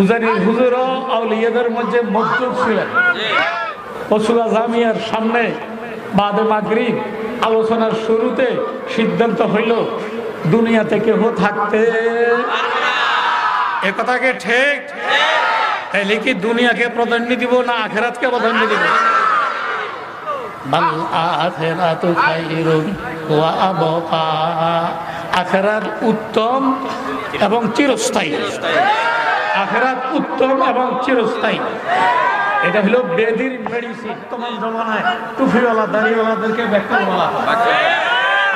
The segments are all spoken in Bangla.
উজানির হুজুরও আউলিয়াদের মধ্যে ছিলেন। জামিয়ার সামনে বাদে মাগরিব আলোচনার শুরুতে সিদ্ধান্ত হইল দুনিয়াতে কেহ থাকতে এ কথাকে ঠিক? তাইলে কি দুনিয়াকে প্রাধান্য দিব না আখেরাতকে প্রাধান্য দিব? বাল আখেরাতু খাইরুন ওয়া আবকা। আখেরাত উত্তম এবং চিরস্থায়ী। আখেরাত উত্তম এবং চিরস্থায়ী। এটা হলো বেদির মেডিসিন তোমার জমানায় টুফিওয়ালা দাড়িওয়ালাদেরকে ব্যাখ্যা বলা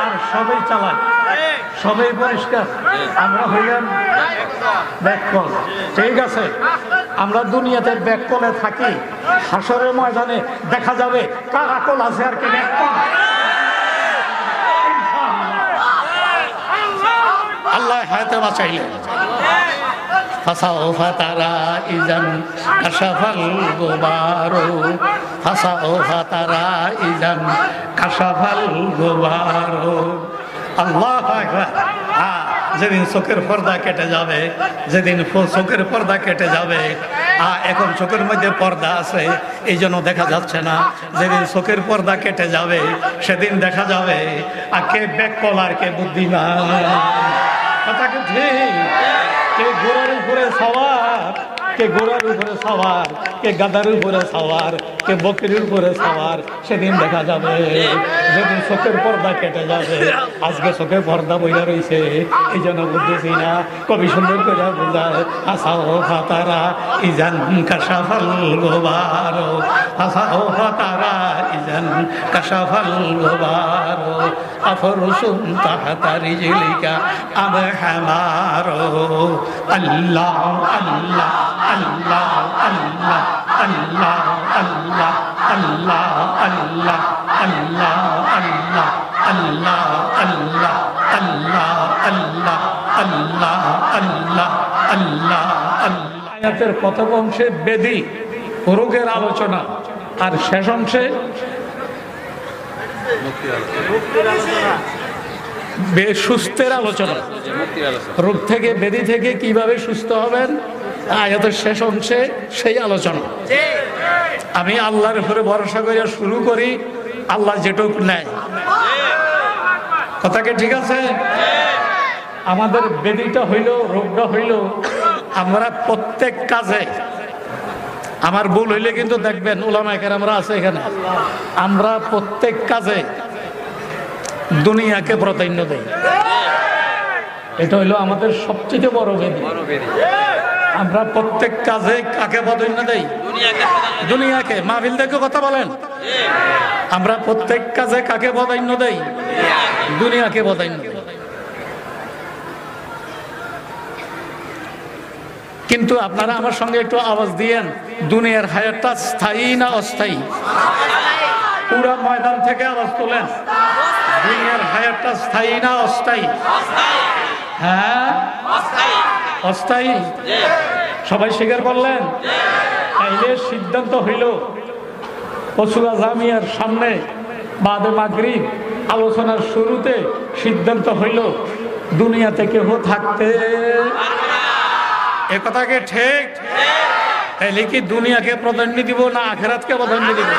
আর সবাই চালায় সবাই পরিষ্কার। আমরা হইলাম ব্যাককল। ঠিক আছে আমরা দুনিয়াতে ব্যাককলে থাকি। হাসরের ময়দানে দেখা যাবে কার আকল আছে আর কি ব্যাককল। আল্লাহ। হায়াতে বাঁচাইলেন। فسوف ترى إذا كشف الغبار فسوف ترى إذا كشف الغبار আল্লাহ হ্যাঁ যেদিন চোখের পর্দা কেটে যাবে যেদিন ফ- চোখের পর্দা কেটে যাবে আ এখন চোখের মধ্যে পর্দা আছে এই জন্য দেখা যাচ্ছে না যেদিন চোখের পর্দা কেটে যাবে সেদিন দেখা যাবে আর কে ব্যাকল আর কে বুদ্ধিমান কথা কি ঠিক কে ঘোড়ার উপরে সওয়ার কে ঘোড়ার উপরে সওয়ার, কে গাদার উপরে সওয়ার, কে বকরির উপরে সওয়ার, সেদিন দেখা যাবে, যেদিন চোখের পর্দা কেটে যাবে। আজকে চোখের পর্দা বইয়া রইছে, এই জন্য বুঝতেছি না, কবি সুন্দর করে বোঝায়, আসাও ফাতারা ইজান কাশাফাল গোবার, আসাও ফাতারা ইজান কাশাফাল গোবার আফরসুন তাহাতা রিজলিকা আব হামারো, আল্লাহ আল্লাহ। আল্লাহ আল্লাহ আল্লাহ আল্লাহ আল্লাহ আল্লাহ আল্লাহ আল্লাহ আল্লাহ আল্লাহ আল্লাহ আল্লাহ আল্লাহ আল্লাহ আল্লাহ আল্লাহ আয়াতের প্রথম অংশে বেদি রোগের আলোচনা, আর শেষ অংশে সুস্থের আলোচনা। রোগ থেকে বেদি থেকে কীভাবে সুস্থ হবেন? আয়াতের শেষ অংশে সেই আলোচনা। আমি আল্লাহর উপরে ভরসা করে শুরু করি, আল্লাহ যেটুক নেয়। কথাকে ঠিক আছে? আমাদের বেদিটা হইল, রোগটা হইল, আমরা প্রত্যেক কাজে, আমার ভুল হইলে কিন্তু দেখবেন ওলামাইকার আমরা আছে এখানে। আমরা প্রত্যেক কাজে দুনিয়াকে প্রাধান্য দেই। এটা হইল আমাদের সবচেয়ে বড় বেদি। আমরা প্রত্যেক কাজে কাকে প্রাধান্য দেই? দুনিয়াকে। মাহফিল দেখে কথা বলেন। আমরা প্রত্যেক কাজে কাকে প্রাধান্য দেই? দুনিয়াকে প্রাধান্য দেই। কিন্তু আপনারা আমার সঙ্গে একটু আওয়াজ দিয়েন দুনিয়ার হায়াতটা স্থায়ী না অস্থায়ী? পুরা ময়দান থেকে আওয়াজ তোলেন দুনিয়ার হায়াতটা স্থায়ী না অস্থায়ী? হ্যাঁ? অস্থায়ী। সবাই স্বীকার করলেন? তাইলে সিদ্ধান্ত হইল পশুরা সামনে বাদে মাগরিব আলোচনার শুরুতে সিদ্ধান্ত হইল দুনিয়াতে কেহ থাকতে এ কথাকে ঠিক? তাইলে কি দুনিয়াকে প্রাধান্য দিব না আখেরাতকে প্রাধান্য দিব?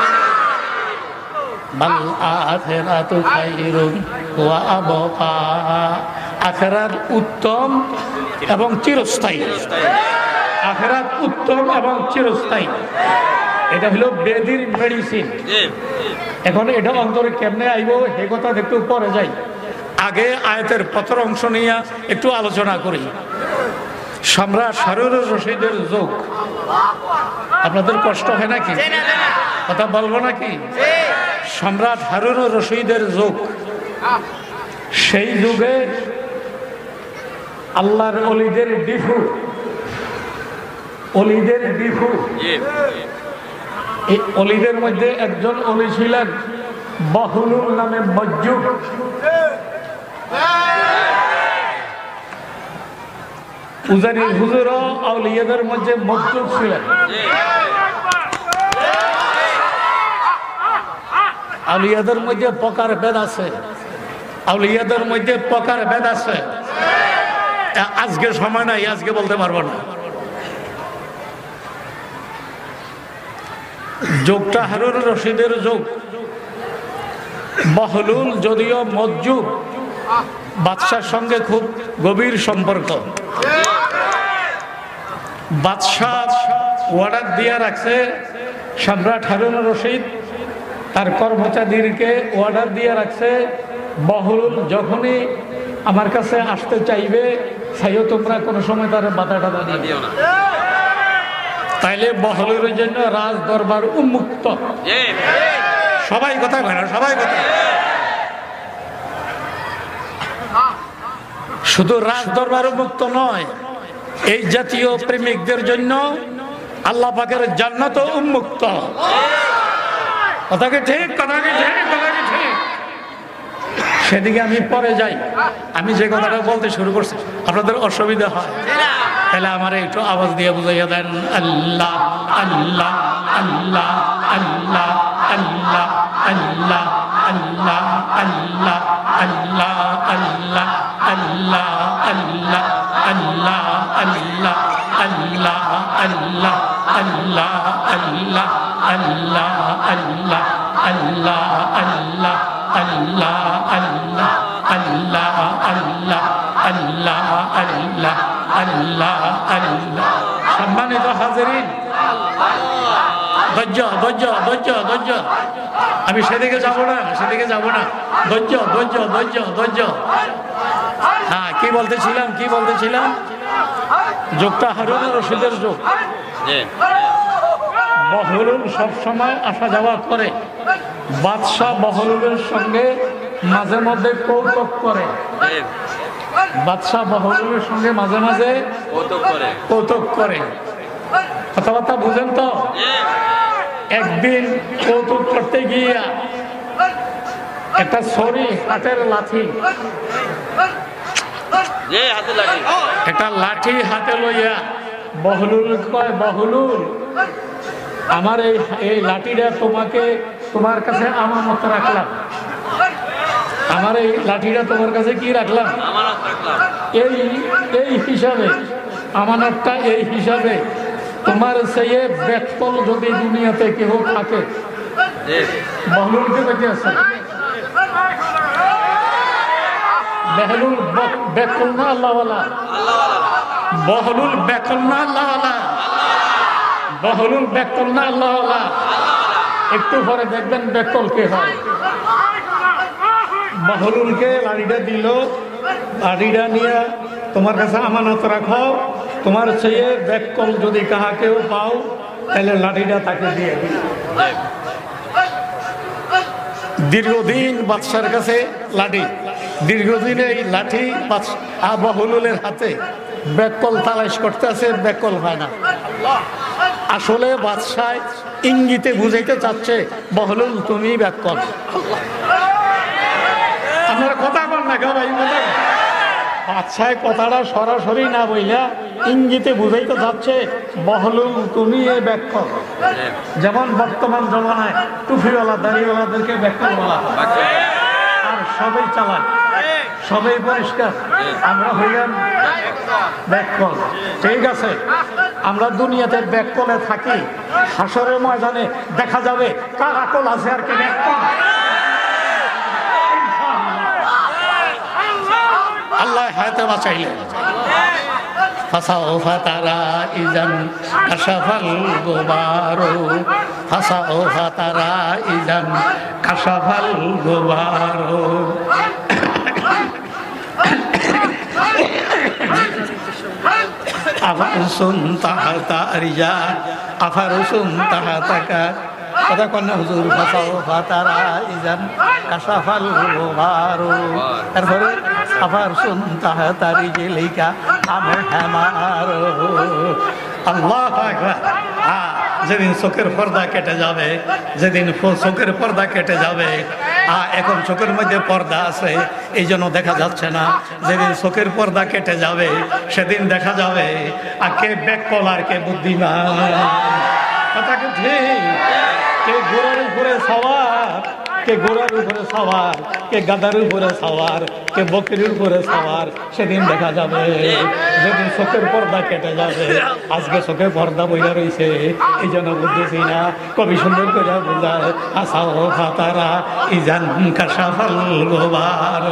বাল আখেরাতু খাইরুন ওয়া আবকা। আখেরাত উত্তম এবং চিরস্থায়ী। আখেরাত উত্তম এবং চিরস্থায়ী। এটা হলো বেদির মেডিসিন এখন এটা অন্তরে কেমনে আইব সে কথা একটু পরে যাই। আগে আয়তের পথর অংশ নিয়ে একটু আলোচনা করি। সম্রাট শারুর রশিদের যোগ। আপনাদের কষ্ট হয় নাকি? কথা বলব নাকি? সম্রাট হারুন রশিদের যোগ। সেই যুগে আল্লাহর অলিদের ডিফু। অলিদের ডিফু। এই অলিদের মধ্যে একজন অলি ছিলেন বাহুলুর নামে মজ্জুব উজানির হুজুরও আউলিয়াদের মধ্যে মজ্জুব ছিলেন। আউলিয়াদের মধ্যে প্রকার ভেদ আছে। আউলিয়াদের মধ্যে প্রকার বেদ আছে। আজকে সময় নাই, আজকে বলতে পারব না। যোগটা হারুন রশিদের যোগ, মহলুল যদিও মজ্জুব, বাদশার সঙ্গে খুব গভীর সম্পর্ক। বাদশাহ অর্ডার রাখছে, সম্রাট হারুন রশিদ তার কর্মচারীকে অর্ডার দিয়ে রাখছে বহরুল যখনই আমার কাছে আসতে চাইবে চাইও তোমরা কোনো সময় তার বাধা টাধা দিও। না। তাইলে বহলুরের জন্য রাজ দরবার উন্মুক্ত। সবাই কথা না সবাই কথা শুধু রাজ দরবার উন্মুক্ত নয় এই জাতীয় প্রেমিকদের জন্য আল্লাহ পাকের জান্নাত উন্মুক্ত। কথা কি ঠিক কথা কি ঠিক কথা ঠিক সেদিকে আমি পরে যাই। আমি যে কথাটা বলতে শুরু করছি, আপনাদের অসুবিধা হয়? তাহলে আমার একটু আওয়াজ দিয়ে বুঝাইয়া দেন। আল্লাহ আল্লাহ আল্লাহ আল্লাহ আল্লাহ আল্লাহ আল্লাহ আল্লাহ। আল্লাহ আল্লাহ। সম্মানিত হাজারিন। ধৈর্য ধৈর্য ধৈর্য ধৈর্য। আমি সেদিকে যাব না সেদিকে যাব না। ধৈর্য ধৈর্য ধৈর্য ধৈর্য। হ্যাঁ কি বলতেছিলাম কি বলতেছিলাম? যোগটা হারুন রশিদের যোগ। বহরুল সবসময় আসা যাওয়া করে। বাদশাহ বহরুলের সঙ্গে মাঝে মধ্যে কৌতুক করে। বাদশাহ বহরুলের সঙ্গে মাঝে মাঝে কৌতুক করে। কথাবার্তা বুঝেন তো? একদিন কৌতুক করতে গিয়া একটা ছড়ি হাতের লাঠি লাঠি। একটা লাঠি হাতে লইয়া বহলুল কয় বহলুল আমার এই এই লাঠিটা তোমাকে তোমার কাছে আমানত রাখলাম। আমার এই লাঠিটা তোমার কাছে কি রাখলাম? এই এই হিসাবে, আমানতটা এই হিসাবে। তোমার সেই বেকল যদি দুনিয়াতে কেউ থাকে আছে? বেকল না বহলুল বেকল না বহলুল বেকল না একটু পরে দেখবেন বেকল কে হয়। বহলুলকে লাড়িটা দিল। লাড়িটা নিয়ে তোমার কাছে আমানত রাখো। তোমার চেয়ে বেকল যদি কাহাকেও পাও, তাহলে লাঠিটা তাকে দিয়ে দিল দীর্ঘদিন বাদশার কাছে লাঠি। দীর্ঘদিন এই লাঠি বহলুলের হাতে বেকল তালাশ করতে আছে, বেকল হয় না। আসলে বাদশাহ ইঙ্গিতে বুঝাইতে চাচ্ছে বহলুল তুমি আপনারা বাদশাহ কথাটা সরাসরি না বইলা ইঙ্গিতে বুঝাইতে চাচ্ছে বহলুল তুমি এ জি যেমন বর্তমান জমানায় টুফিওয়ালা, দাড়িওয়ালাদেরকে ব্যাখ্যা বলা আর সবাই চালায় সবাই পরিষ্কার। আমরা হইলাম ব্যাককল ঠিক আছে, আমরা দুনিয়াতে ব্যাককলে থাকি। হাসরের ময়দানে দেখা যাবে কার আকল আছে আর কি ব্যাককল আল্লাহ হায়াতে বাঁচাইলেন فسوف ترى إذا كشف الغبار فسوف ترى إذا كشف الغبار أفرس تحت أرجاء أفرس تحتك হুজুর তারপরে শুন যেদিন চোখের পর্দা কেটে যাবে, যেদিন চোখের পর্দা কেটে যাবে এখন চোখের মধ্যে পর্দা আছে, এই জন্য দেখা যাচ্ছে না। যেদিন চোখের পর্দা কেটে যাবে, সেদিন দেখা যাবে, আর কে ব্যাকল আর কে বুদ্ধিমান। কথা কি ঠিক? সেই ঘোড়ার উপরে সবাই কে গোড়ার উপরে সাওয়ার, কে গাদার উপরে সাওয়ার, কে বকরির উপরে সাওয়ার, সেদিন দেখা যাবে। যেদিন চোখের পর্দা কেটে যাবে, আজকে চোখের পর্দা বইয়া রয়েছে এই জন্য বুঝতেছি না, কবি সুন্দর করে বোঝায়, আসাও ফাতারা, ইজান কাশাফাল গোবার,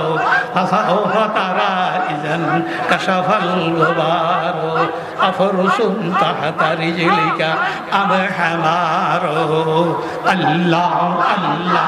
আসাও ফাতারা, ইজান কাশাফাল গোবার আফরুসুম তাহাতা রিজলিকা আব হামারো আল্লাহ আল্লাহ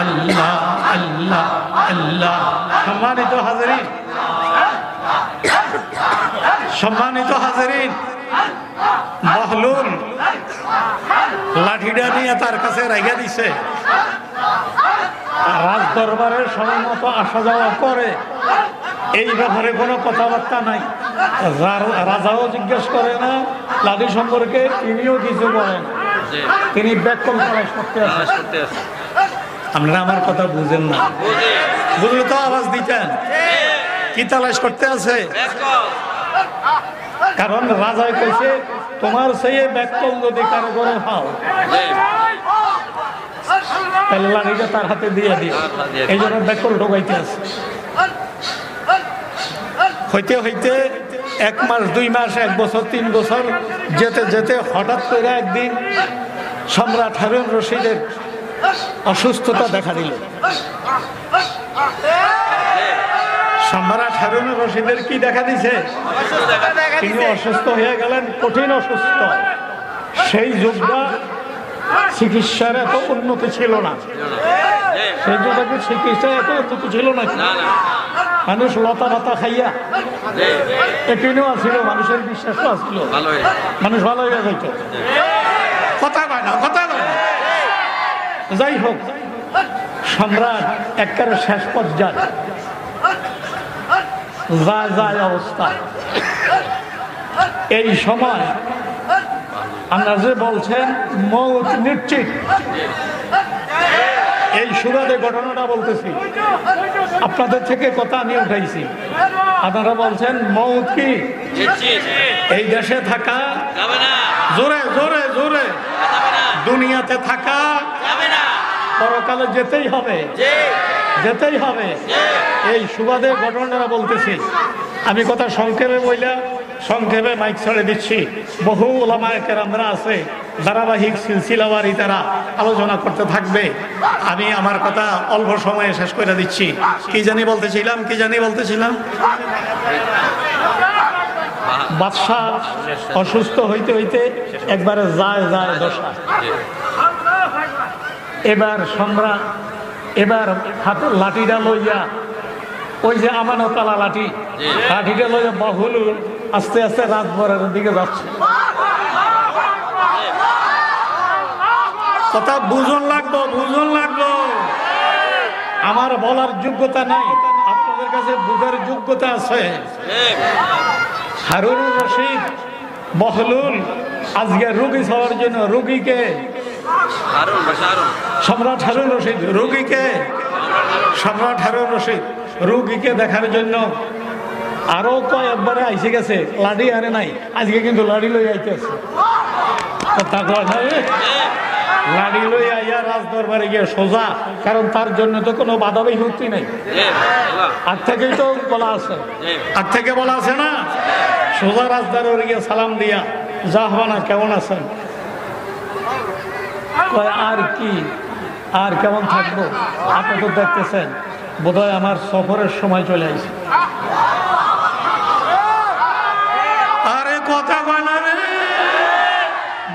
আল্লাহ আল্লাহ আল্লাহ। সম্মানিত হাজারিন সম্মানিত হাজারিন লাঠিটা নিয়ে তার কাছে রেখে দিছে। রাজ দরবারের সময় মতো আসা যাওয়া করে এই ব্যাপারে কোনো কথাবার্তা নাই। রাজাও জিজ্ঞেস করে না লাঠি সম্পর্কে তিনিও কিছু বলেন। তিনি ব্যাকল আছেন তালাশ আছে আপনারা আমার কথা বুঝেন না। বুঝি বুঝলে তো আওয়াজ দিতেন। কি তালাশ করতে আছে? কারণ রাজায় কইছে, তোমার সেই ব্যাকল যদি কারও করে পাও তাহলে লাঠিটা তার হাতে দিয়ে দিও। এই জন্য ব্যাকল ঢোকাইতে আছে। হইতে হইতে এক মাস, দুই মাস, এক বছর, তিন বছর যেতে যেতে হঠাৎ করে একদিন সম্রাট হারুন রশিদের অসুস্থতা দেখা দিল। সম্রাট হারুন রশিদের কি দেখা দিছে? তিনি অসুস্থ হয়ে গেলেন কঠিন অসুস্থ। সেই যুগটা চিকিৎসার এত উন্নতি ছিল না। সেই যুগে চিকিৎসা এত উন্নতি ছিল না? মানুষ লতা পাতা খাইয়া জি এপিনেও আছিল মানুষের বিশ্বাসও ভালো মানুষ ভালো হয়ে যাইত কথা কয় না কথা কয় না যাই হোক সম্রাট একেবারে শেষ পর্যায়ে যা যায় অবস্থা। এই সময় আমরা যে বলছেন মৌত নিশ্চিত। এই সুবাদে ঘটনাটা বলতেছি। আপনাদের থেকে কথা আমি উঠাইছি। আপনারা বলছেন মৌত কি? এই দেশে থাকা? জোরে জোরে জোরে। দুনিয়াতে থাকা? পরকালে যেতেই হবে। যেতেই হবে। এই সুবাদে ঘটনাটা বলতেছি। আমি কথা সংক্ষেপে বইলা সংক্ষেপে মাইক ছেড়ে দিচ্ছি। বহু ওলামায়কের আমরা আছে ধারাবাহিক সিলসিলাবারই তারা আলোচনা করতে থাকবে। আমি আমার কথা অল্প সময়ে শেষ করে দিচ্ছি। কি জানি বলতেছিলাম কি জানি বলতেছিলাম? বাদশাহ অসুস্থ হইতে হইতে একবারে যায় যায় দশা। এবার সম্রাট এবার হাতে লাঠিটা লইয়া ওই যে আমানতালা লাঠি লাঠিটা লইয়া বহুল আস্তে আস্তে রাজভরের দিকে যাচ্ছে। কথা বুঝন লাগবো বুঝন লাগবো আমার বলার যোগ্যতা নাই আপনাদের কাছে বুঝার যোগ্যতা আছে। হারুন রশিদ বহলুল আজকে রুগী হওয়ার জন্য রুগীকে আরুন সম্রাট হারুন রশিদ, রুগীকে। সম্রাট হারুন রশিদ, রুগীকে দেখার জন্য আরও কয়েকবারে আইসে গেছে। লাড়ি আরে নাই, আজকে কিন্তু লাড়ি লই আইতেছে না? লাঠি লই আইয়া রাজ দরবারে গিয়ে সোজা, কারণ তার জন্য তো কোনো আগ থেকেই তো বলা আছে। আগ থেকে বলা আছে না? সোজা সালাম দিয়া, যা হবানা কেমন আছেন? আর কি? আর কেমন থাকব? আপনি তো দেখতেছেন বোধহয় আমার সফরের সময় চলে আসছে। আরে কথা কয় না রে।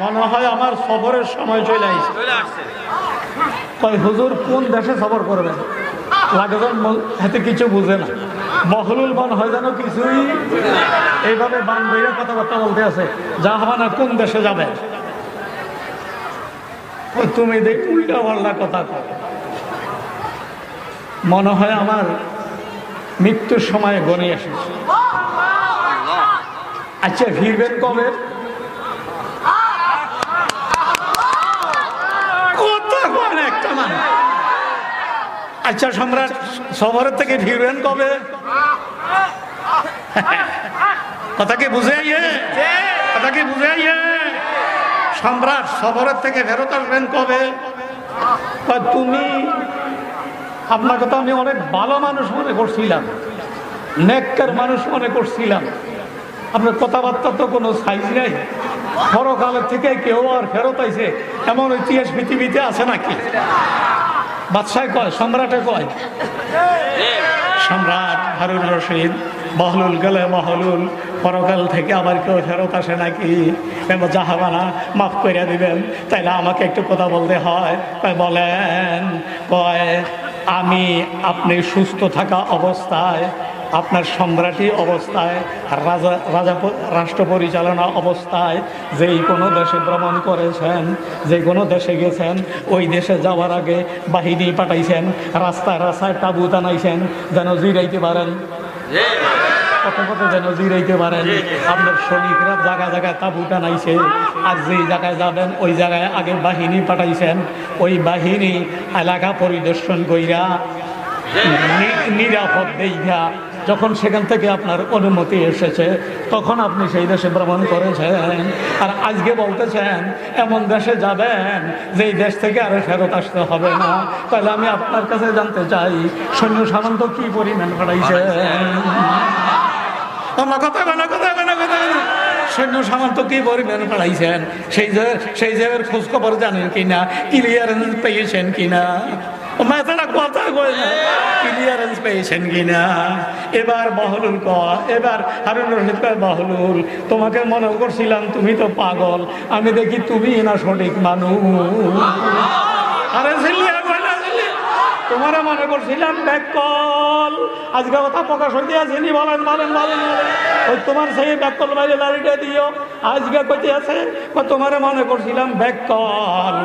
মনে হয় আমার সফরের সময় চলে আসছে। কয় হুজুর কোন দেশে সফর করবেন? লাগেজন হাতে কিছু বুঝে না। মহলুল বান হয় যেন কিছুই এইভাবে বান বইরা কথাবার্তা বলতে আছে। যা হবে না কোন দেশে যাবে তুমি দেখ উল্টা পাল্টা কথা কও। মনে হয় আমার মৃত্যুর সময় গনে এসেছে। আচ্ছা ফিরবেন কবে? আচ্ছা সম্রাট শহরের থেকে ফিরবেন কবে? কথা কি বুঝে আইয়ে? কথা কি বুঝে আইয়ে? সম্রাট শহরের থেকে ফেরত আসবেন কবে? তুমি, আপনাকে তো আমি অনেক ভালো মানুষ মনে করছিলাম, নেককার মানুষ মনে করছিলাম। আপনার কথাবার্তা তো কোনো সাইজ নেই। পরকালের থেকে কেউ আর ফেরত আইছে। এমন ইতিহাস পৃথিবীতে আছে নাকি? বাদশায় কয়, সম্রাটে কয়। সম্রাট হারুন রশিদ বহলুল গেলে মহলুল, পরকাল থেকে আবার কেউ ফেরত আসে নাকি? জাহাবানা মাফ করে দিবেন, তাইলে আমাকে একটু কথা বলতে হয়। বলেন, কয়, আমি আপনি সুস্থ থাকা অবস্থায় আপনার সম্রাটি অবস্থায়, রাজা রাজা রাষ্ট্র পরিচালনা অবস্থায় যেই কোনো দেশে ভ্রমণ করেছেন যে কোনো দেশে গেছেন, ওই দেশে যাওয়ার আগে বাহিনী পাঠাইছেন, রাস্তায় রাস্তায় তাবু টানাইছেন, যেন জিরাইতে পারেন। কত কত যেন জিরাইতে পারেন। আপনার শ্রমিকরা জায়গায় জায়গায় তাবু টানাইছে। আর যেই জায়গায় যাবেন, ওই জায়গায় আগে বাহিনী পাঠাইছেন। ওই বাহিনী এলাকা পরিদর্শন কইরা নিরাপদ দেখা যখন সেখান থেকে আপনার অনুমতি এসেছে, তখন আপনি সেই দেশে ভ্রমণ করেছেন। আর আজকে বলতেছেন, এমন দেশে যাবেন, যেই দেশ থেকে আর ফেরত আসতে হবে না। তাহলে আমি আপনার কাছে জানতে চাই, সৈন্য সামন্ত কি পরিমাণ পাঠাইছেন আমার কথা সৈন্য সামন্ত কি পরিমাণ পাঠাইছেন সেই যে, সেই জায়গার খোঁজ খবর জানেন কিনা? ক্লিয়ারেন্স পেয়েছেন কিনা? কিনা কয় তোমাকে মনে করছিলাম তুমি তো পাগল আমি দেখি তুমি না সঠিক মানুষ তোমার মনে করছিলাম ব্যাকল আজকে কথা প্রকাশ হইতে আসেনি বলেন বলেন বলেন তোমার সেই ব্যাকল বাইরে লাড়িটা দিও। আজকে কইতে আছে তোমার মনে করছিলাম ব্যাকল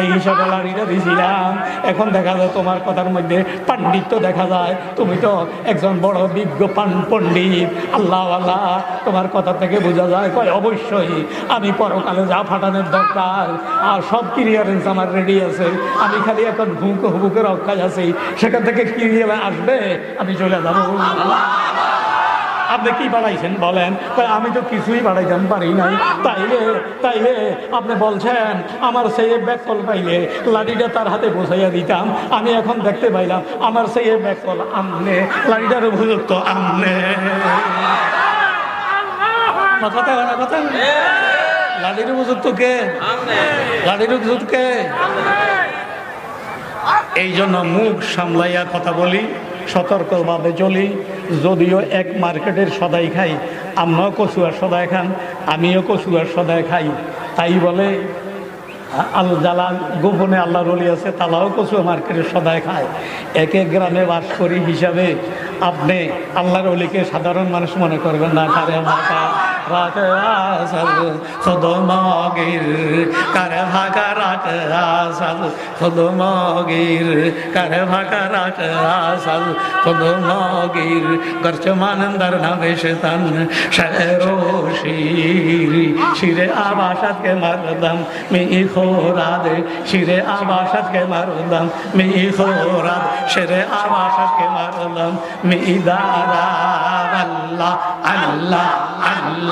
এই হিসাবে লাড়িটা দিছিলাম। এখন দেখা যায় তোমার কথার মধ্যে পাণ্ডিত্য দেখা যায়। তুমি তো একজন বড় বিজ্ঞ পান পণ্ডিত। আল্লাহ আল্লাহ, তোমার কথা থেকে বোঝা যায়, কয়, অবশ্যই আমি পরকালে যা ফাটানোর দরকার, আর সব ক্লিয়ারেন্স আমার রেডি আছে। আমি খালি এখন ভুক হুবুকের অক্ষায় আছি। সেখান থেকে ক্লিয়ার আসবে, আমি চলে যাব। আপনি কি বাড়াইছেন বলেন? আমি তো কিছুই বাড়াইতে পারি নাই। তাইলে তাইলে আপনি বলছেন আমার সেই ব্যাকল পাইলে লাঠিটা তার হাতে বসাইয়া দিতাম আমি এখন দেখতে পাইলাম আমার সেই ব্যাকল আমনে লাঠিটার উপযুক্ত আমনে কথা না কথা? লাঠির উপযুক্ত কে? লাঠির উপযুক্ত কে? এই জন্য মুখ সামলাইয়া কথা বলি। সতর্কভাবে চলি। যদিও এক মার্কেটের সদাই খাই, আমরাও কচুয়ার সদাই খান, আমিও কচুয়ার সদাই খাই। তাই বলে, আল যারা গোপনে আল্লাহ রলি আছে, তালাও কচু মার্কেটের সদাই খায়। এক এক গ্রামে বাস করি হিসাবে আপনি আল্লাহর অলিকে সাধারণ মানুষ মনে করবেন না কারে মাকা রাখে আসাল সদ মগির কারে ভাকা রাখে আসাল সদ মগির কারে ভাকা রাখে আসাল সদ মগির গর্চ মানন্দার নামে শেতান শেরো শির শিরে আবাসাত কে মারদাম মি খোরাদ শিরে আবাসাত কে মারদাম মি খোরাদ শিরে আবাসাত কে মারদাম মি দারা আল্লাহ আল্লাহ আল্লাহ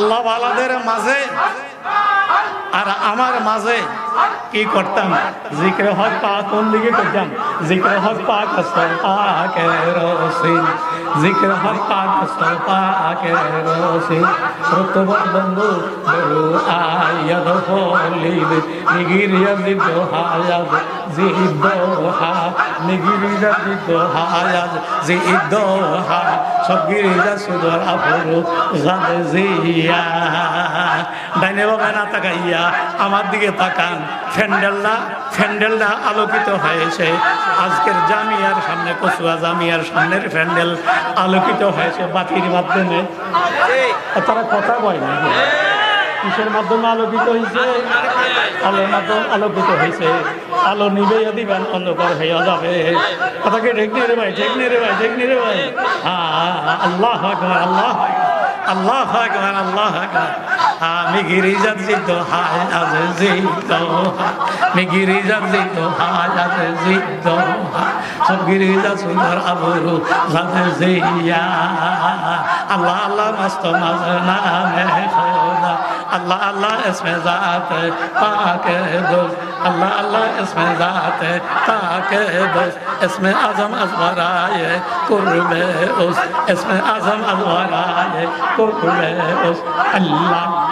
আল্লাহ আলাদের মাঝে আর আমার মাঝে কি করতাম? জিক্রে হক পা কোন দিকে করতাম? জিক্রে হক পাক পাকে রসিন জিক্রে হক পাক পাকে রসিন রতবত বন্ধু বরু আয়াদ হলিদ নিগির ইয়াজিদ হায়াদ জিদ হা। নিগির ইয়াজিদ হায়াদ জিদ হা। সব গিরিজা সুদর আফরু জাদে জিয়া। ডাইনে বাবা না তাকাইয়া আমার দিকে তাকান। ফ্যান্ডেলটা ফ্যান্ডেলটা আলোকিত হয়েছে। আজকের জামিয়ার সামনে, কচুয়া জামিয়ার সামনের ফ্যান্ডেল আলোকিত হয়েছে বাতির মাধ্যমে। তারা কথা বয় না। কিসের মাধ্যমে আলোকিত হয়েছে? আলোর মাধ্যমে আলোকিত হয়েছে। আলো নিবে দিবেন, অন্ধকার হয়ে যাবে। কথাকে ঢেক নিয়ে রে ভাই? ঢেক নিয়ে রে ভাই? ঢেক নিয়ে রে ভাই? হ্যাঁ আল্লাহ আকবার, আল্লাহ আল্লাহ میگی ریزت زی تو حالت زی تو میگی ریزت زی تو حالت زی تو سب گی ریزت سندر عبرو زد زی یا اللہ اللہ مست و مزنا میں خدا۔ اللہ اللہ اس میں ذات پاک دوست۔ اللہ اللہ اس میں ذات پاک دوست۔ اس میں عظم از ورائے قرب اس اس میں عظم از ورائے قرب اس اللہ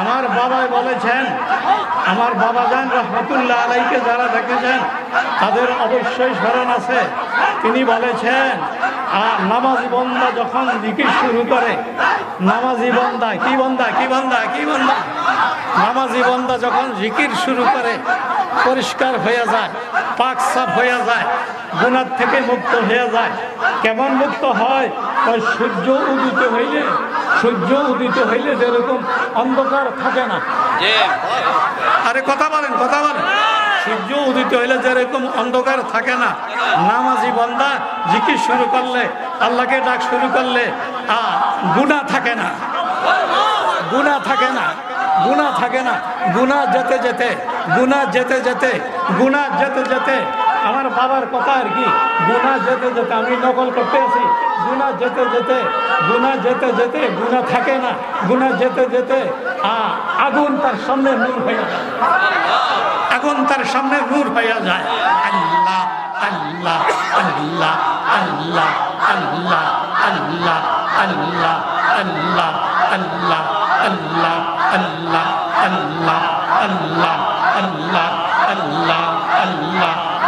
আমার বাবাই বলেছেন, আমার বাবা যান রহমতুল্লাহ আলাইকে যারা দেখেছেন, তাদের অবশ্যই স্মরণ আছে। তিনি বলেছেন আর নামাজি বন্দা যখন জিকির শুরু করে, নামাজি বন্দা, কি বন্দা কি বন্দা কি বন্দা? নামাজি বন্দা যখন জিকির শুরু করে, পরিষ্কার হয়ে যায়, পাক সাফ হয়ে যায় গুণার থেকে মুক্ত হয়ে যায়। কেমন মুক্ত হয়? সূর্য উদিত হইলে সূর্য উদিত হইলে যেরকম অন্ধকার থাকে না। আরে কথা বলেন কথা বলেন। সূর্য উদিত হইলে যেরকম অন্ধকার থাকে না। নামাজি বন্দা জিকির শুরু করলে আল্লাহকে ডাক শুরু করলে আ গুণা থাকে না। গুণা থাকে না। গুণা থাকে না। গুণা যেতে যেতে গুণা যেতে যেতে গুণা যেতে যেতে আমার বাবার কথা আর কি গুণা যেতে যেতে আমি নকল করতে আছি গুণা যেতে যেতে গুণা যেতে যেতে গুণা থাকে না গুণা যেতে যেতে আগুন তার সামনে নূর হয়ে যায় আগুন তার সামনে নূর হয়ে যায় আল্লাহ আল্লাহ আল্লাহ আল্লাহ আল্লাহ আল্লাহ আল্লাহ আল্লাহ আল্লাহ আল্লাহ আল্লাহ আল্লাহ আল্লাহ আল্লাহ আল্লাহ আল্লাহ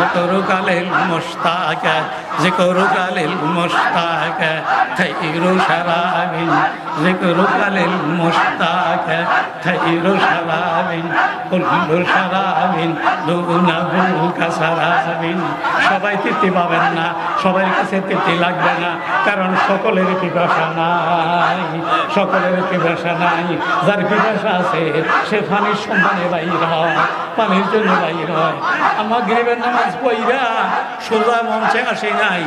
ذكرك للمشتاق ذكرك للمشتاق خير شراب ذكرك للمشتاق خير شراب كل شراب دونه كسراب সবাই তৃপ্তি পাবেন না সবার কাছে তৃপ্তি লাগবে না কারণ সকলের পিপাসা নাই সকলের পিপাসা নাই যার পিপাসা আছে সে পানির সন্ধানে বাইর হয় পানির জন্য বাইর হয়। আমার গরিবের নামাজ পইরা সোজা মঞ্চে আসি নাই,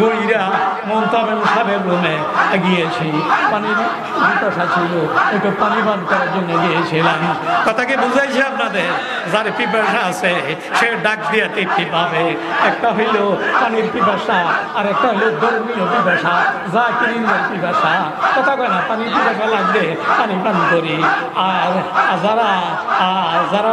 গইরা মমতাবেন সাহেবের রুমে গিয়েছি। পানির পিপাসা ছিল একটু পানি পান করার জন্য গিয়েছিলাম। কথা কি বুঝাইছে আপনাদের, যার পিপাসা আছে, সে ডাক দিয়ে তৃপ্তি পাবে। একটা হইল পানির পিপাসা, আর একটা হইল ধর্মীয় পিপাসা, যা কিনিনের পিপাসা। কথা কয় না, পানির পিপাসা লাগবে, পানি পান করি। আর যারা আর যারা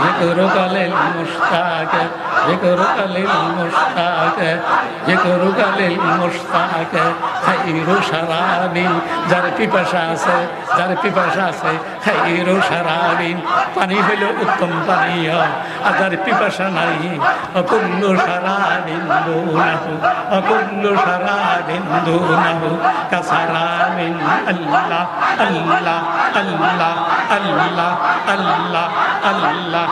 ذكرك للمشتاق ذكرك للمشتاق ذكرك للمشتاق خير شراب যার পিপাসা আছে যার পিপাসা আছে খাইর সারাবিন পানি হইল উত্তম পানীয় আর যার পিপাসা নাই অকুল্ল সারা বিন্দু নাহু অকুল্ল সারা বিন্দু নাহু কাসারামিন আল্লাহ আল্লাহ আল্লাহ আল্লাহ আল্লাহ আল্লাহ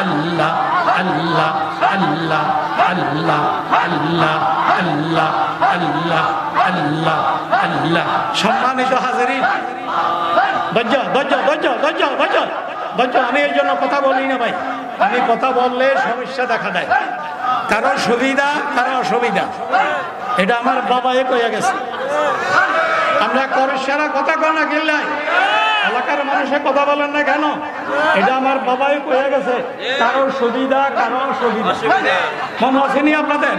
আল্লাহ আল্লাহ আল্লাহ আল্লাহ আল্লাহ আল্লাহ আল্লাহ আল্লাহ আল্লাহ। সম্মানিত হাজারি ধৈর্য ধৈর্য ধৈর্য ধৈর্য আমি এই জন্য কথা বলি না ভাই। আমি কথা বললে সমস্যা দেখা দেয়। কারও সুবিধা, কারও অসুবিধা। এটা আমার বাবাই কইয়া গেছে। আমরা করসারা কথা কয় না কিল্লাই এলাকার মানুষের কথা বলেন না কেন? এটা আমার বাবাই কয়ে গেছে কারও সুবিধা কারও অসুবিধা। মনে আসেনি আপনাদের?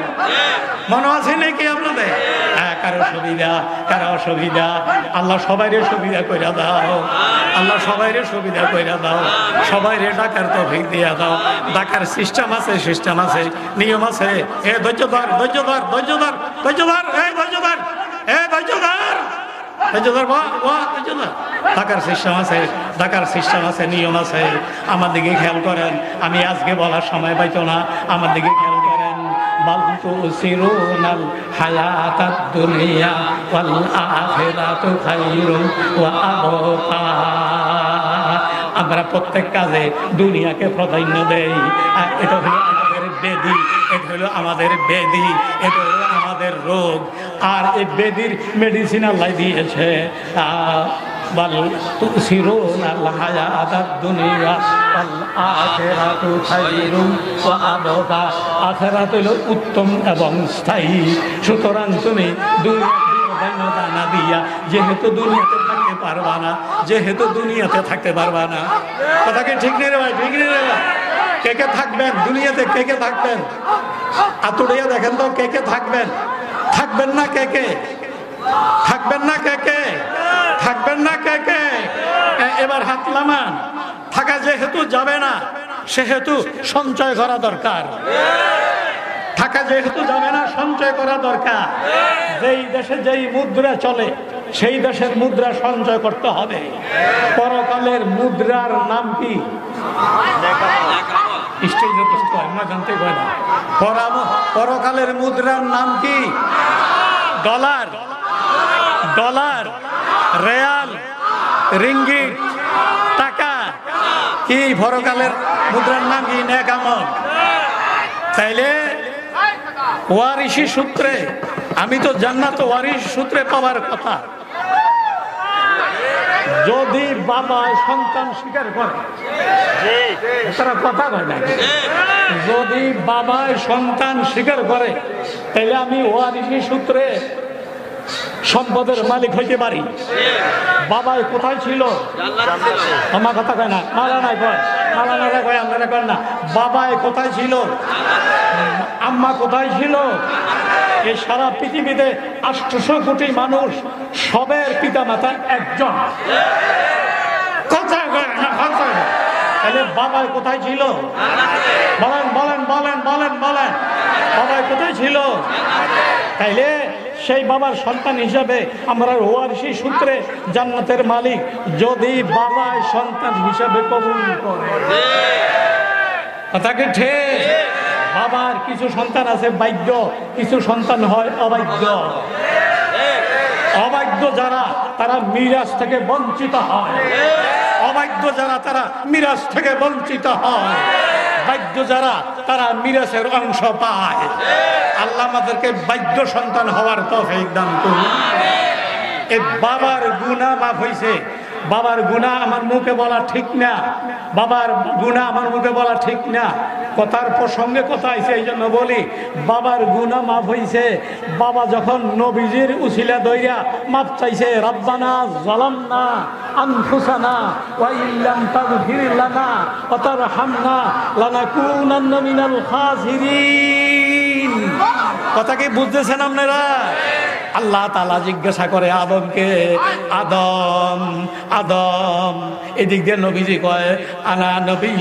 মনে আসেনি কি আপনাদের? হ্যাঁ কারও সুবিধা কারও অসুবিধা। আল্লাহ সবাইরে সুবিধা কইরা দাও। আল্লাহ সবাইরে সুবিধা কইরা দাও। সবাইরে ডাকার তফিক দিয়া দাও। ডাকার সিস্টেম আছে সিস্টেম আছে। নিয়ম আছে। এ ধৈর্য ধর ধৈর্য ধর ধৈর্য ধর ধৈর্য ধর এ ধৈর্য ধর এ ধৈর্য ধর ঢাকার সিস্টেম আছে, ঢাকার সিস্টেম আছে, নিয়ম আছে। আমার দিকে খেয়াল করেন, আমি আজকে বলার সময় পাইতো না। আমার দিকে খেয়াল করেন, বাল তুসিরুনাল হায়াতাদ দুনিয়া আমরা প্রত্যেক কাজে দুনিয়াকে প্রাধান্য দেই। এটা হলো হলো আমাদের বেদি এটা হলো আমাদের রোগ। আর এই বেদির মেডিসিন আল্লাহ দিয়েছে। উত্তম এবং স্থায়ী। সুতরাং তুমি দুনিয়া প্রাধান্যতা না দিয়া, যেহেতু দুনিয়াতে থাকতে পারবা না, যেহেতু দুনিয়াতে থাকতে পারবা না। কথা কি ঠিক নেই রে ভাই? ঠিক নেই রে ভাই? কে কে থাকবেন? দুনিয়াতে কে কে থাকবেন? আতুড়িয়া দেখেন তো, কে কে থাকবেন? থাকবেন না কে কে? থাকবেন না কে কে? থাকবেন না কে কে? এবার হাত লামান থাকা যেহেতু যাবে না, সেহেতু সঞ্চয় করা দরকার। থাকা যেহেতু যাবে না, সঞ্চয় করা দরকার। যেই দেশে যেই মুদ্রা চলে, সেই দেশের মুদ্রা সঞ্চয় করতে হবে। পরকালের মুদ্রার নাম কি? স্টেজে কয়, আমরা জানতে পারি পরকালের মুদ্রার নাম কি? ডলার। ডলার। রেয়াল। রিঙ্গিট টাকা। কি পরকালের মুদ্রার নাম কি? নেকামল তাইলে ওয়ারিশি সূত্রে আমি তো জান্নাত ওয়ারিশ সূত্রে পাওয়ার কথা। যদি বাবা সন্তান স্বীকার করে, তারা কথা কয় না। যদি বাবা সন্তান স্বীকার করে, তাহলে আমি ওয়ারিশি সূত্রে সম্পদের মালিক হইতে পারি। বাবাই কোথায় ছিল? আমার কথা কয় না। মালা নাই কয়। না কয়, আপনারা কয় না। বাবাই কোথায় ছিল? আম্মা কোথায় ছিল? সারা পৃথিবীতে আটশো কোটি মানুষ সবের পিতা মাতা একজন। কথা কথা কোথায় ছিল? বলেন বলেন বলেন বাবাই কোথায় ছিল? তাইলে সেই বাবার সন্তান হিসাবে আমরা সূত্রে জান্নাতের মালিক যদি বাবায় সন্তান হিসাবে কবুল করে। কথাকে ঠিক? বাবার কিছু সন্তান আছে বাধ্য কিছু সন্তান হয় অবাধ্য অবাধ্য যারা, তারা মিরাজ থেকে বঞ্চিত হয়। অবাধ্য যারা, তারা মিরাজ থেকে বঞ্চিত হয়। বাধ্য যারা, তারা মিরাজের অংশ পায়। আল্লাহ আমাদেরকে বাধ্য সন্তান হওয়ার তৌফিক দান করুন। এ বাবার গুণা মাফ হইছে। বাবার গুণা আমার মুখে বলা ঠিক না। বাবার গুণা আমার মুখে বলা ঠিক না। কথার প্রসঙ্গে কথা আইছে এই জন্য বলি, বাবার গুণা মাফ হইছে। বাবা যখন নবীজির উসিলা দইরা মাফ চাইছে, রব্বানা জলামনা আনফুসানা ওয়া ইল্লাম তাগফির লানা ওয়া তারহামনা লানাকুনান্না মিনাল খাসিরিন। কথা কি বুঝতেছেন আপনারা? আল্লাহ তালা জিজ্ঞাসা করে, আদমকে? আদম আদম। এদিক দিয়ে নবীজি কয় আনা নবীন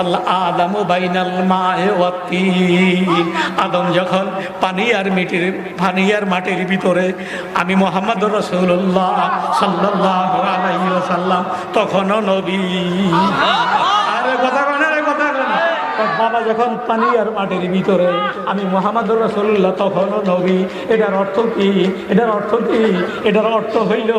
আল্লাহ আদম বাইনাল মায়ে ওয়াতি আদম যখন পানি আর মিটির, পানি আর মাটির ভিতরে, আমি মোহাম্মদ রসুল্লাহ সাল্লাহ আলাইসাল্লাম তখনও নবী। আরে কথা বাবা যখন পানি আর মাটির ভিতরে আমি মোহাম্মদ রসল্লাহ তখনও নবী। এটার অর্থ কি? এটার অর্থ কি? এটার অর্থ হইল,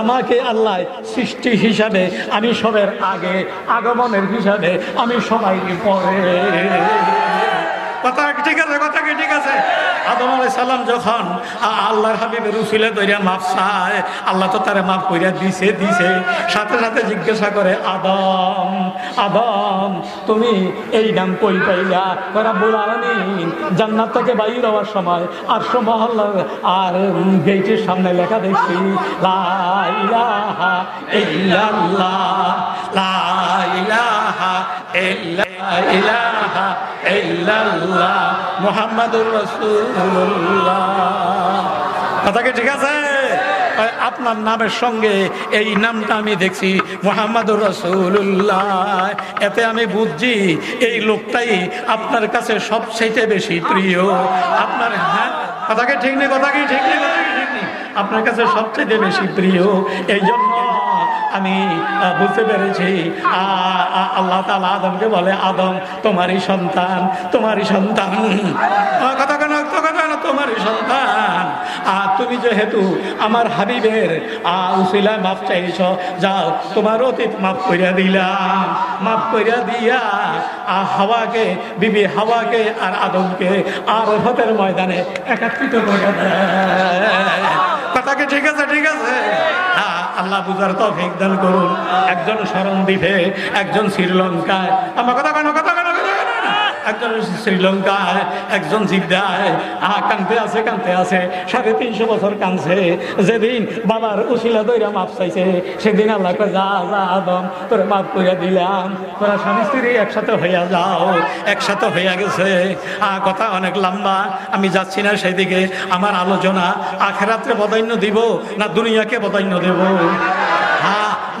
আমাকে আল্লাহ সৃষ্টি হিসাবে আমি সবের আগে আগমনের হিসাবে আমি সবাই পরে। কথা ঠিক আছে? কথা কি ঠিক আছে? আদম আলাই সাল্লাম যখন আল্লাহর হাবিবের উসিলে দইরা মাফ চায়, আল্লাহ তো তারে মাফ কইরা দিছে দিছে। সাথে সাথে জিজ্ঞাসা করে, আদম আদম, তুমি এই নাম কই পাইলা? রাব্বুল আলামিন, জান্নাত থেকে বাইর হওয়ার সময় আর মহল্লার আর গেটের সামনে লেখা দেখছি মুহাম্মাদুর রাসূলুল্লাহ। কথা কি ঠিক আছে? আপনার নামের সঙ্গে এই নামটা আমি দেখছি, মোহাম্মদুর রসুল্লাহ এতে আমি বুঝছি এই লোকটাই আপনার কাছে সবচাইতে বেশি প্রিয়। আপনার হ্যাঁ কথা কি ঠিক নেই? কথা কি ঠিক নেই? কথা কি ঠিক নেই? আপনার কাছে সবচাইতে বেশি প্রিয়। এই জন্য আমি বুঝতে পেরেছি আল্লাহ তালা আদমকে বলে, আদম, তোমারই সন্তান তোমারই সন্তান। কথা কেন তোমারই সন্তান। আর তুমি যেহেতু আমার হাবিবের মাপ চাইছ যাও তোমার অতীত মাফ করিয়া মাফ করিয়া দিয়া হাওয়াকে বিবি হাওয়াকে আর আদমকে আর হতের ময়দানে একাত্রিত করে দেয় কথা কি ঠিক আছে? ঠিক আছে? হ্যাঁ, আল্লাহ বুঝার তৌফিক দান করুন। একজন স্মরণ দ্বীপে একজন শ্রীলঙ্কায়। আমার কথা কেন? একজন শ্রীলঙ্কায় একজন জিদ্দায় আহা কানতে আছে কানতে আছে। সাড়ে তিনশো বছর কানছে যেদিন বাবার উশিলা দইরা মাপ চাইছে সেদিন আল্লাহ যা যা আদম তোরা মাপ করে দিলাম। তোরা স্বামী স্ত্রী একসাথে হইয়া যাও একসাথে হইয়া গেছে। আহ, কথা অনেক লম্বা আমি যাচ্ছি না সেদিকে। আমার আলোচনা আখেরাত্রে বদান্য দিব না দুনিয়াকে বদান্য দেব?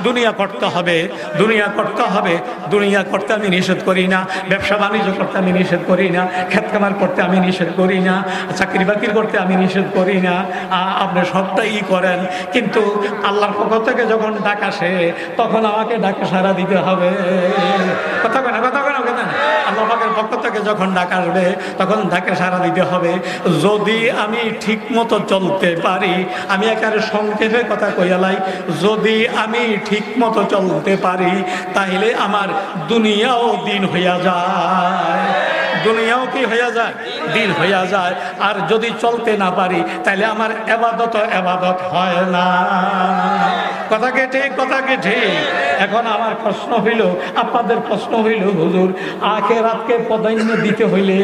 দুনিয়া করতে হবে, দুনিয়া করতে হবে, দুনিয়া করতে আমি নিষেধ করি না, ব্যবসা বাণিজ্য করতে আমি নিষেধ করি না, খেত খামার করতে আমি নিষেধ করি না, চাকরি বাকরি করতে আমি নিষেধ করি না। আপনি সবটাই করেন, কিন্তু আল্লাহর পক্ষ থেকে যখন ডাক আসে, তখন আমাকে ডাকে সারা দিতে হবে। কথা কথা কেন কথা না আল্লাহ পাকের পক্ষ থেকে যখন ডাক আসবে তখন ডাকে সারা দিতে হবে। যদি আমি ঠিক মতো চলতে পারি, আমি একারে সংক্ষেপে কথা কইয়ালাই যদি আমি ঠিক মতো চলতে পারি তাহলে আমার দুনিয়াও দিন হইয়া যায়। দুনিয়াও কি হইয়া যায়? দিন হইয়া যায়, আর যদি চলতে না পারি তাহলে আমার এবাদত এবাদত হয় না। কথা কে ঠিক, কথা কে ঠিক? এখন আমার প্রশ্ন হইল, আপনাদের প্রশ্ন হইল, হুজুর আখে রাতকে প্রাধান্য দিতে হইলে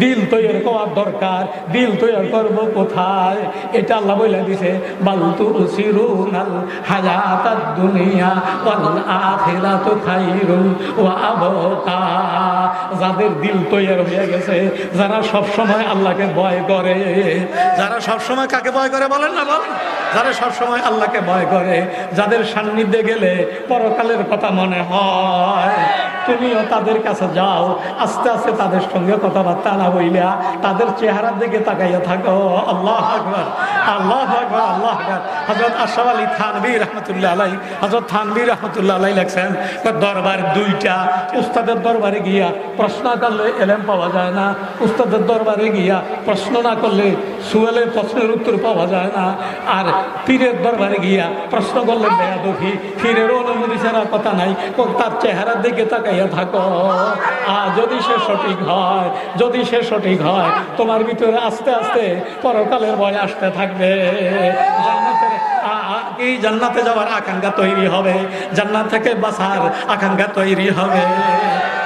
দিল তৈরি করার দরকার, দিল তৈরি করব কোথায়? এটা আল্লাহ বলে দিছে বালতু সিরুনাল হায়াতাদ দুনিয়া ওয়াল আখিরাতু খাইরুন ওয়া আবকা। যাদের দিল তৈরি হয়ে গেছে, যারা সব সময় আল্লাহকে ভয় করে। যারা সবসময় কাকে ভয় করে বলেন না, বলেন। যারা সবসময় আল্লাহকে ভয় করে, যাদের সান্নিধ্যে গেলে পরকালের কথা মনে হয়, তুমিও তাদের কাছে যাও, আস্তে আস্তে তাদের সঙ্গে কথাবার্তা না বইলা তাদের চেহারার দিকে তাকাইয়া থাকো। আল্লাহ আকবর আল্লাহ আকবর আল্লাহ আকবর। হজরত আশরাফ আলী থানবী রহমতুল্লাহ আলাই হজরত থানবী রহমতুল্লাহ আলাই লেখছেন দরবার দুইটা, উস্তাদের দরবারে গিয়া প্রশ্ন করলে এলেম পাওয়া যায় না, উস্তাদের দরবারে গিয়া প্রশ্ন না করলে সুয়েলের প্রশ্নের উত্তর পাওয়া যায় না। আর পীরের দরবারে গিয়া প্রশ্ন করলে বেয়াদফি পীরের অনুমতি ছাড়া কথা নাই। তার চেহারার দিকে তাকাইয়া থাকো। আর যদি সে সঠিক হয়, যদি সে সঠিক হয়, তোমার ভিতরে আস্তে আস্তে পরকালের ভয় আসতে থাকবে। এই জান্নাতে যাওয়ার আকাঙ্ক্ষা তৈরি হবে। জান্নাত থেকে বাসার আকাঙ্ক্ষা তৈরি হবে।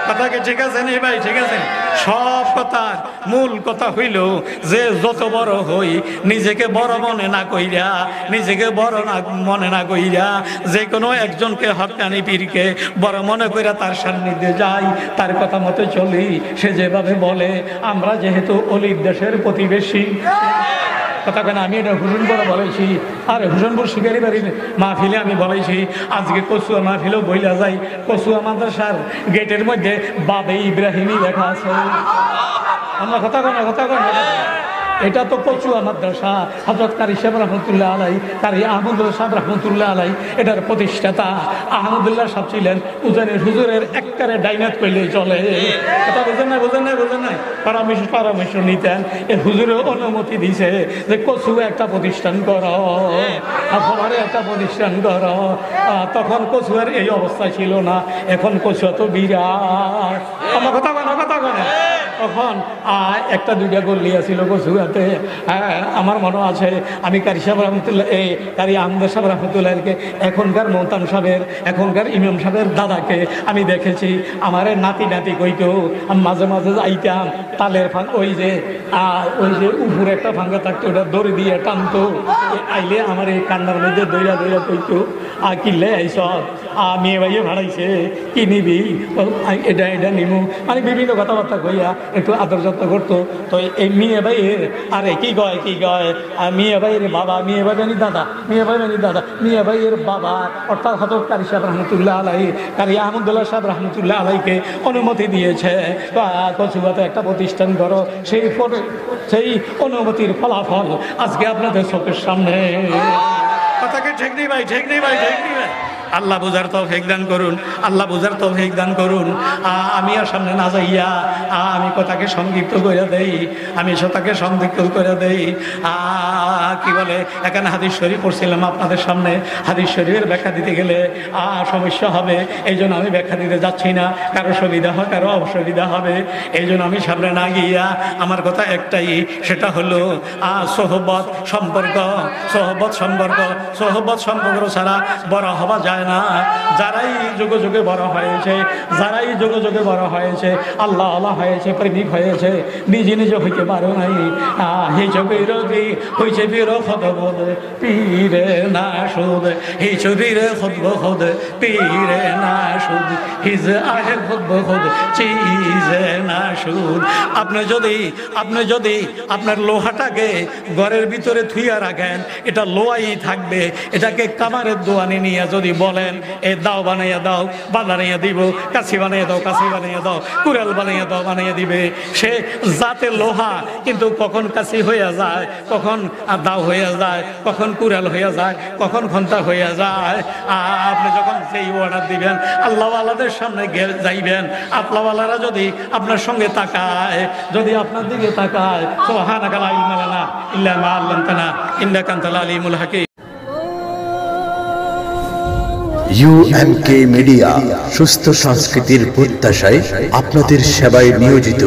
কথা কি ঠিক আছে নি ভাই? ঠিক আছে। সব কথার মূল কথা হইল যে, যত বড় হই, নিজেকে বড় মনে না কইরা, নিজেকে বড় না মনে না কইরা, যে কোনো একজনকে হকানি পীরকে বড় মনে কইরা তার সান্নিধ্যে যাই, তার কথা মতো চলি। সে যেভাবে বলে, আমরা যেহেতু অলির দেশের প্রতিবেশী। কথা কেন আমি এটা হুসেনপুরে বলেছি। আর হুসেনপুর শিকারি বাড়ির মাহফিলে আমি বলেছি, আজকে কচুয়া মাহফিলেও বইলা যাই, কচুয়া মাদ্রাসার গেটের মধ্যে বাবে ইব্রাহিমই দেখা আছে। আমরা কথা কথা কেন এটা তো কচুয়া মাদ্রাসা। হজরত কারি সাহেব রহমতুল্লাহ আলাই কারি আহমদুল্লাহ সাহেব রহমতুল্লাহ আলাই এটার প্রতিষ্ঠাতা আহমদুল্লাহ সাহেব ছিলেন। উজানের হুজুরের একবারে ডাইনাত করলেই চলে। কথা বোঝেন না বোঝেন না বোঝেন না পরামর্শ পরামর্শ নিতেন। এ হুজুরের অনুমতি দিছে যে কচু একটা প্রতিষ্ঠান কর। ফলারে একটা প্রতিষ্ঠান কর। তখন কচুয়ার এই অবস্থা ছিল না। এখন কচুয়া তো বিরাট। আমার কথা কথা কেন তখন একটা, দুইটা গল্লি আছিল কচুয়াতে। আমার মনে আছে, আমি কারি সাহেব রহমতুল্লাহ, এই কারি আহমদ সাহেব রহমতুল্লাহকে, এখনকার মোহতাম সাহেবের, এখনকার ইমাম সাহেবের দাদাকে আমি দেখেছি। আমার নাতি নাতি কইতো, আমি মাঝে মাঝে যাইতাম, তালের ফাং, ওই যে ওই যে উপরে একটা ফাঙ্গা থাকতো, ওটা দড়ি দিয়ে টানতো। আইলে আমার এই কান্নার মধ্যে দইরা দইরা কইতো, আ কিনলে আইসব আ, মেয়ে ভাইয়ে ভাড়াইছে, কি নিবি? এটা এটা নিমু। মানে বিভিন্ন কথাবার্তা কইয়া একটু আদর যত্ন করতো। তো এই মেয়ে ভাইয়ের, আরে কি কয় কি কয়? আর মেয়ে ভাইয়ের বাবা, মেয়ে ভাই মানে দাদা, মেয়ে ভাই মানে দাদা, মেয়ে ভাইয়ের বাবা, অর্থাৎ হজরত কারি সাহেব রহমতুল্লাহ আলাই কারি আহমদুল্লাহ সাহেব রহমতুল্লাহ আলাইকে অনুমতি দিয়েছে। কচুবাতে একটা প্রতিষ্ঠান করো, সেই সেই অনুমতির ফলাফল আজকে আপনাদের চোখের সামনে। কথাকে ঠিক নেই ভাই? ঠিক নেই ভাই, ঠিক নেই ভাই। আল্লাহ বুঝার তো দান করুন আল্লাহ বুঝার তো দান করুন। আ, আমি আর সামনে না যাইয়া আ, আমি কথাকে সংক্ষিপ্ত করে দেই আমি সেটাকে সংক্ষিপ্ত করে দেই। আ, কি বলে এখানে হাদিস শরীফ পড়ছিলাম আপনাদের সামনে হাদিস শরীফের ব্যাখ্যা দিতে গেলে আ, সমস্যা হবে এই জন্য আমি ব্যাখ্যা দিতে যাচ্ছি না কারও সুবিধা হয় কারও অসুবিধা হবে। এই জন্য আমি সামনে না গিয়া আমার কথা একটাই সেটা হলো আ, সোহবত সম্পর্ক সোহবত সম্পর্ক সোহবত সম্পর্ক ছাড়া বড় হওয়া যায় না। যারাই যুগে যুগে বড় হয়েছে, যারাই যুগে যুগে বড় হয়েছে, আল্লাহ আল্লাহ হয়েছে, প্রেমিক হয়েছে, নিজে নিজে হইতে পারো নাই। হে ছবির হয়েছে বীর খদবদ পীরে না সুদ। হে ছবির খদব খদ পীরে না সুদ। হিজ আহে খদব খদ চিজে না সুদ। আপনি যদি আপনি যদি আপনার লোহাটাকে ঘরের ভিতরে থুইয়া রাখেন, এটা লোয়াই থাকবে, এটাকে কামারের দোয়ানি নিয়ে যদি বলেন, এ দাও বানাইয়া দাও বানাইয়া দিব, কাছি বানাইয়া দাও, কাছি বানাইয়া দাও, কুড়াল বানাইয়া দাও, বানাইয়া দিবে। সে জাতে লোহা, কিন্তু কখন কাছি হইয়া যায়, কখন দাও হইয়া যায়, কখন কুড়াল হইয়া যায়, কখন ঘণ্টা হইয়া যায়। আর আপনি যখন সেই অর্ডার দিবেন আল্লাহওয়ালাদের সামনে যাইবেন। আল্লাহওয়ালারা যদি আপনার সঙ্গে তাকায়, যদি আপনার দিকে তাকায় সোহানা কালা ইলমালানা ইল্লা মা আল্লামতানা ইন্দাকান্তাল আলিমুল হাকিম। ইউএমকে মিডিয়া সুস্থ সংস্কৃতির প্রত্যাশায় আপনাদের সেবায় নিয়োজিত।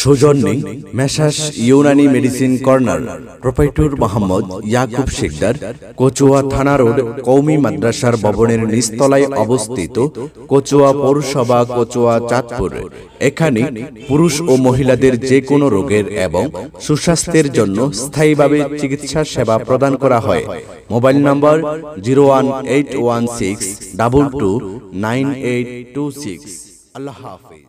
সৌজন্যে messrs Unani medicine corner, proprietor Mohammad Yakub Shekhdar Kachua থানা রোড কৌমি মাদ্রাসার ভবনের নিস্তলায় অবস্থিত কচুয়া পৌরসভা, কচুয়া চাঁদপুর। এখানে পুরুষ ও মহিলাদের যে কোনো রোগের এবং সুস্বাস্থ্যের জন্য স্থায়ীভাবে চিকিৎসা সেবা প্রদান করা হয়। Mobile number zero one eight one six double two nine eight two six. আল্লাহ হাফিজ।